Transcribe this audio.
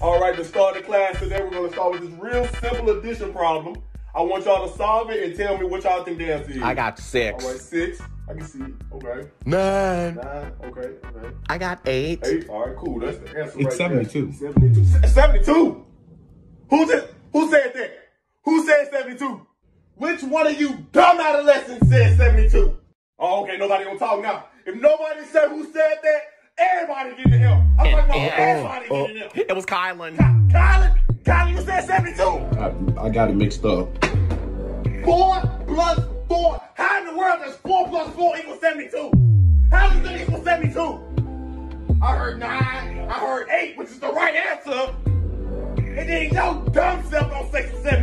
All right, to start the class today, we're gonna start with this real simple addition problem. I want y'all to solve it and tell me what y'all think the answer is. I got six. All right, six. I can see. Okay. Nine. Nine. Okay. Okay. I got eight. Eight. All right. Cool. That's the answer It's right 72. there. Seventy-two. Se- Seventy-two. Who's it? Who said that? Who said seventy-two? Which one of you dumb adolescents said seventy-two? Oh, okay. Nobody gonna talk now. If nobody said who said that, everybody get the help. I'm talking about everybody Oh, getting the help. it was Kylan. Colin, Colin, you said seventy-two. I, I got it mixed up. Four plus four. How in the world does four plus four equal 72? How does that equal 72? I heard nine. I heard eight, which is the right answer. And then your dumb self don't say 72.